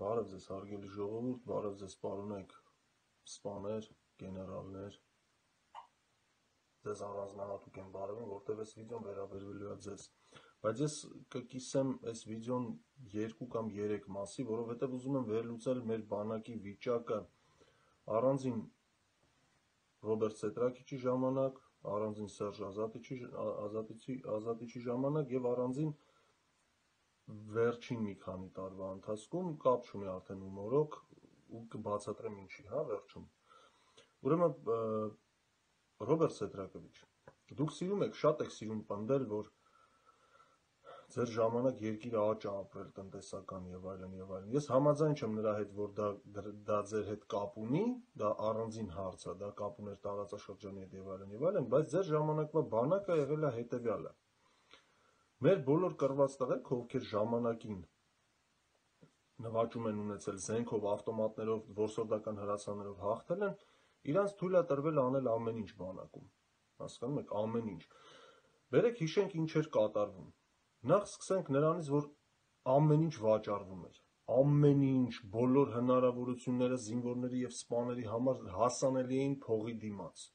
Բարև ձեզ հարգելի ժողովուրդ, բարև ձեզ պարոնեք սպաներ, գեներալներ, ձեզ առանձնահատուկ եմ բարևում, որտև այս վիդեոն վերաբերվելու է ձեզ, բայց ես կկիսեմ այս վիդեոն երկու կամ երեք մասի, որովհետև ուզում եմ վերլուծել մեր բանակի վիճակը առանձին Ռոբերտ Սետրակիչի ժամանակ, առանձին Սերժ Ազատիչի, Ազատիչի ժամանակ եւ առանձին վերջին մի քանի տարվա ընթացքում կապ չունի արդեն ու մորոք ու կբացատրեմ ինչի, հա, վերջում։ Ուրեմն Ռոբերտ Սեդրակովիչ, դուք սիրում եք, շատ եք սիրում պնդել, որ ձեր ժամանակ երկիրը աճ է ապրել տնտեսական եւ այլն եւ այլն։ Ես համաձայն չեմ նրա հետ, որ դա դա ձեր հետ կապ ունի, դա առանձին հարց է, դա կապ ուներ տարածաշրջանի հետ եւ այլն եւ այլն, բայց ձեր ժամանակվա բանակը եղել է հետեւյալը Մեր բոլոր կռված տղերք, ովքեր ժամանակին նվաճում են ունեցել զենքով, ավտոմատներով, որսորդական հրացաններով հաղթել են, իրանց թույլ է տրվել անել ամեն ինչ բանակում։ Հասկանում եք, ամեն ինչ։ Բերեք հիշենք ինչ էր կատարվում։ Նախ սկսենք նրանից, որ ամեն ինչ վաճառվում էր։ Ամեն ինչ, բոլոր հնարավորությունները զինվորների եւ սպաների համար հասանելի էին փողի դիմաց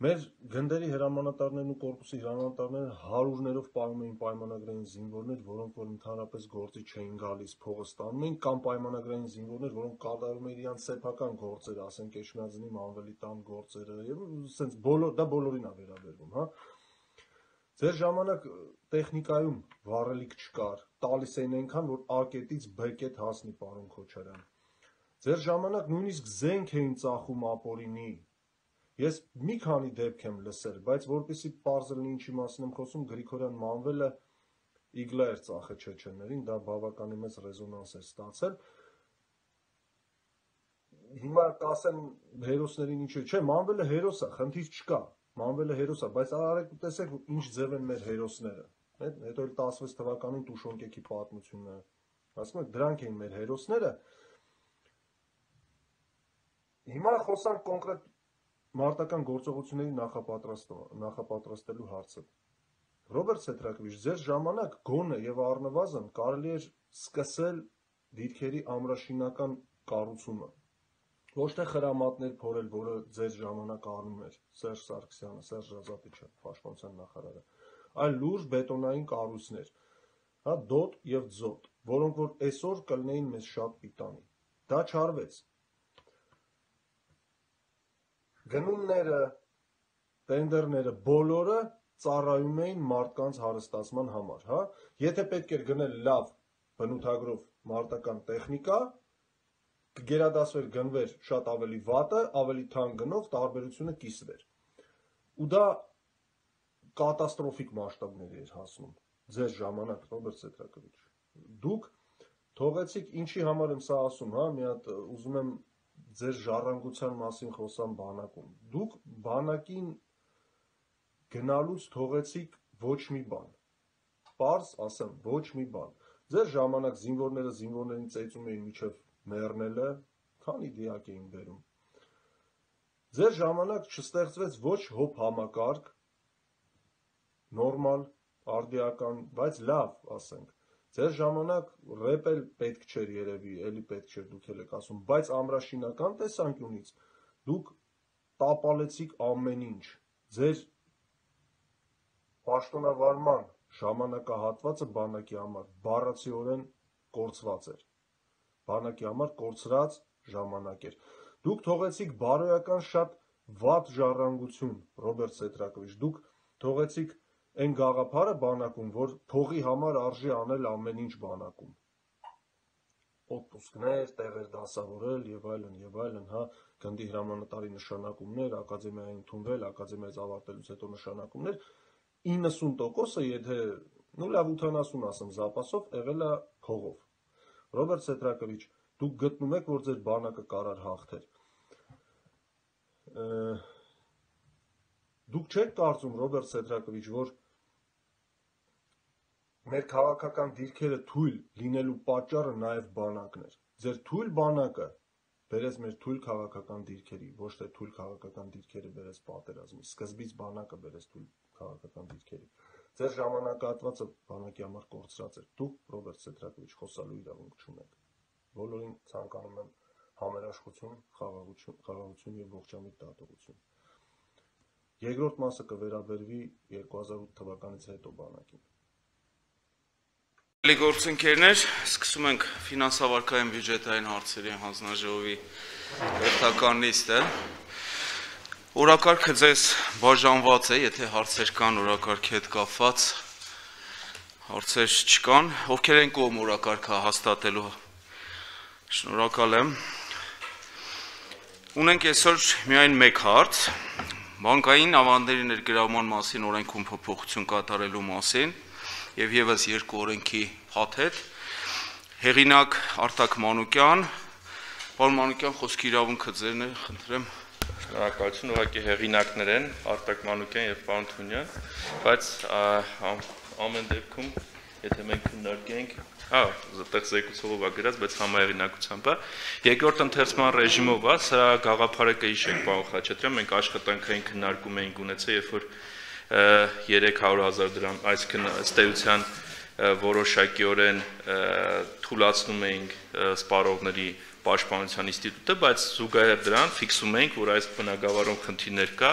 Մեր գնդերի հրամանատարներն ու կորպուսի հրամանատարները հարյուրներով պահում էին պայմանագրային զինվորներ, որոնք որ ընդհանրապես գործի չէին գալիս, փողը ստանում էին, կամ պայմանագրային զինվորներ, որոնք կատարում էին իրենց սեփական գործերը, ասենք Էշմիածնի մանվելի տան գործերը, եւ ասենց բոլոր դա բոլորին է վերաբերվում, հա։ Ձեր ժամանակ տեխնիկայում վառելիք չկար, տալիս էին այնքան, որ A կետից B կետ հասնի պարոն Քոչարյան։ Ձեր ժամանակ նույնիսկ զենք էին ծախում ապորինի, Ես մի քանի դեպք եմ լսել, բայց որպեսի པարզ լինի ինչի մասին եմ խոսում, Գրիգորյան Մանվելը իգլա էր ծախը չեչեներին, դա բավականի մեծ ռեզոնանս էր ստացել։ Հիմա կասեն հերոսներին ինչ է, չէ, Մանվելը հերոս է, խնդիր չկա։ Մանվելը հերոս է, բայց արեք ու տեսեք ինչ ձև են մեր հերոսները։ Հետո էլ 16 թվականին Տուշոնկեքի պատմությունները։ Ասում եք, դրանք էին մեր հերոսները։ Հիմա խոսանք կոնկրետ մարտական գործողությունների նախապատրաստելու հարցը։ Ռոբերտ Սետրակովիչ, ձեր ժամանակ գոնը եւ առնվազն կարելի էր սկսել դիրքերի ամրաշինական կառուցումը։ Ոչ թե խրամատներ փորել, որը ձեր ժամանակ անում էր Սերժ Սարգսյանը, Սերժ Ազատիչը, պաշտպանության նախարարը, այլ լուրջ բետոնային կառույցներ, հա, դոտ եւ ձոտ, որոնք որ այսօր կլինեին մեզ շատ պիտանի։ Դա չարվեց գնումները, տենդերները բոլորը ծառայում էին մարդկանց հարստացման համար, հա։ Եթե պետք էր գնել լավ բնութագրով մարտական տեխնիկա, կգերադասվեր գնվեր շատ ավելի վատը, ավելի թանկ գնով, տարբերությունը կիսվեր։ Ու դա կատաստրոֆիկ մասշտաբների էր հասնում։ Ձեր ժամանակ Ռոբերտ Սետրակովիչ։ Դուք թողեցիք ինչի համար եմ սա ասում, հա, մի հատ ուզում եմ ձեր ժառանգության մասին խոսամ բանակում։ Դուք բանակին գնալուց թողեցիք ոչ մի բան։ Պարզ ասեմ, ոչ մի բան։ Ձեր ժամանակ զինվորները զինվորներին ծեծում էին միջև մեռնելը, քանի դիակ էին բերում։ Ձեր ժամանակ չստեղծվեց ոչ հոբ համակարգ, նորմալ, արդիական, բայց լավ, ասենք Ձեր ժամանակ ռեպ էլ պետք չէր երևի, էլի պետք չէր, դուք եք ասում, բայց ամրաշինական տեսանկյունից դուք տապալեցիք ամեն ինչ։ Ձեր պաշտոնավարման ժամանակահատվածը բանակի համար բառացիորեն կորցված էր։ Բանակի համար կորցրած ժամանակ էր։ Դուք թողեցիք բարոյական շատ վատ ժառանգություն, Ռոբերտ Սետրակովիչ, դուք թողեցիք այն գաղափարը բանակում, որ փողի համար արժի անել ամեն ինչ բանակում։ Օտպուսկներ, տեղեր դասավորել եւ այլն եւ այլն, հա, գնդի հրամանատարի նշանակումներ, ակադեմիային ընդունվել, ակադեմիայից ավարտելուց հետո նշանակումներ 90%-ը, եթե նու լավ 80 ասեմ զապասով, եղել է փողով։ Ռոբերտ Սետրակովիչ, դուք գտնում եք, որ ձեր բանակը կարար հաղթեր։ Դուք չեք կարծում Ռոբերտ Սեդրակովիչ, որ մեր քաղաքական դիրքերը թույլ լինելու պատճառը նաև բանակն էր։ Ձեր թույլ բանակը բերեց մեր թույլ քաղաքական դիրքերի, ոչ թե թույլ քաղաքական դիրքերը բերեց պատերազմի։ Սկզբից բանակը բերեց թույլ քաղաքական դիրքերի։ Ձեր ժամանակահատվածը բանակի համար կորցրած է։ Դուք Ռոբերտ Սեդրակովիչ խոսալու իրավունք չունեք։ Բոլորին ցանկանում եմ համերաշխություն, խաղաղություն, խաղաղություն եւ ողջամիտ դատողություն։ Երկրորդ մասը կվերաբերվի 2008 թվականից հետո բանակին։ Լի գործընկերներ, սկսում ենք ֆինանսավարքային բյուջետային հարցերի հանձնաժողովի հերթական նիստը։ Օրակարգը ձեզ բաժանված է, եթե հարցեր կան օրակարգի հետ կապված, հարցեր չկան, ովքեր են կողմ օրակարգը հաստատելու, շնորհակալ եմ։ Ունենք այսօր միայն մեկ հարց, բանկային ավանդների ներգրավման մասին օրենքում փոփոխություն կատարելու մասին եւ եւս երկու օրենքի փաթեթ. հեղինակ Արտակ Մանուկյան, պարոն Մանուկյան, խոսքի իրավունքը ձերն է, խնդրեմ Շնորհակալություն, ուղղակի հեղինակներ են Արտակ Մանուկյան եւ պարոն Թունյան, բայց ամեն դեպքում եթե մենք քննարկենք, հա, այդտեղ զեկուցողով է գրած, բայց համահեղինակությամբ է։ Երկրորդ ընթերցման ռեժիմով է, սա գաղափարը կհիշեք, պարոն Խաչատրյան, մենք աշխատանքային քննարկում էինք ունեցել, երբ որ 300.000 դրամ, այսինքն ըստեյության որոշակիորեն թույլատնում էինք սպառողների պաշտպանության ինստիտուտը, բայց զուգահեռ դրան ֆիքսում ենք, որ այս բնակավարում խնդիրներ կա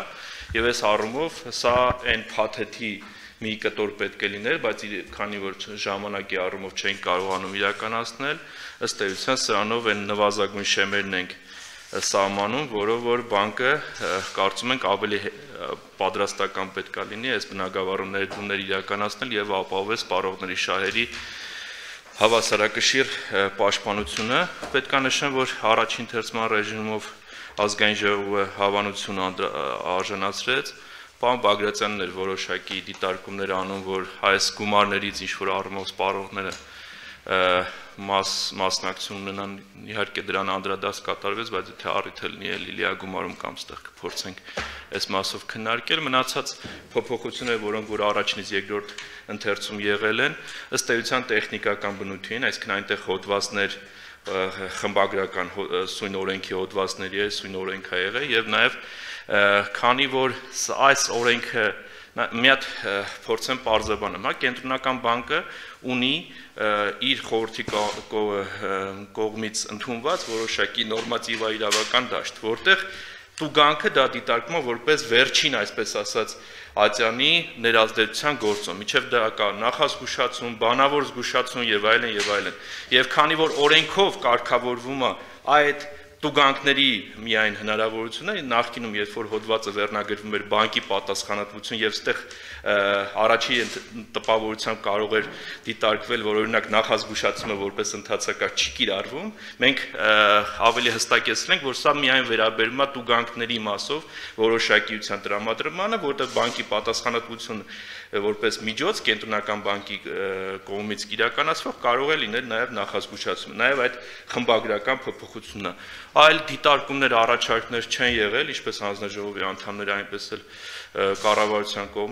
եւ այս առումով սա այն փաթեթի մի կտոր պետք է լիներ, բայց քանի որ ժամանակի առումով չենք կարողանում իրականացնել, ըստ էության սրանով այն նվազագույն շեմերն ենք սահմանում, որով որ բանկը կարծում ենք ավելի պատրաստական պետքա լինի այս բնակավարումների դուներ իրականացնել եւ ապահովել սպառողների շահերի հավասարակշիռ պաշտպանությունը։ Պետք է նշեմ, որ առաջին թերցման ռեժիմով ազգային ժողովը հավանություն արժանացրեց, Պարոն Բագրատյանն էր որոշակի դիտարկումներ անում, որ այս գումարներից ինչ որ առումով սպառողները մաս մասնակցություն ունենան իհարկե դրան անդրադարձ կատարվեց, բայց եթե առիթը լինի էլի լիագումարում կամ ստեղ կփորձենք այս մասով քննարկել, մնացած փոփոխությունները, որոնք որ առաջինից երկրորդ ընթերցում եղել են, ըստ էության տեխնիկական բնույթին, այսինքն այնտեղ հոդվածներ խմբագրական սույն օրենքի հոդվածների է, սույն օրենք ա եղել եւ նաեւ քանի որ այս օրենքը մի հատ փորձեմ parzabanım, հա, կենտրոնական բանկը ունի իր խորհրդի կողմից ընդունված որոշակի նորմատիվա իրավական դաշտ, որտեղ տուգանքը դա դիտարկում է որպես վերջին, այսպես ասած, ատյանի ներազդեցության գործոն։ Միջև դա կա նախազգուշացում, բանավոր զգուշացում եւ այլն եւ այլն։ Եվ քանի որ օրենքով կարգավորվում է այդ տուգանքների միայն հնարավորությունը նախկինում երբ որ հոդվածը վերնագրվում էր բանկի պատասխանատվություն եւ ստեղ առաջի տպավորությամբ կարող էր դիտարկվել որ օրինակ նախազգուշացումը որպես ընթացակարգ չի կիրառվում մենք ավելի հստակեցրել ենք որ սա միայն վերաբերում է տուգանքների մասով որոշակիության տրամադրմանը որտեղ բանկի պատասխանատվություն որպես միջոց կենտրոնական բանկի կողմից իրականացվող կարող է լինել նաև նախազգուշացումը, նաև այդ խմբագրական փոփոխությունն է։ Այլ դիտարկումներ, առաջարկներ չեն եղել, ինչպես հանձնաժողովի անդամները, այնպես էլ կառավարության կողմից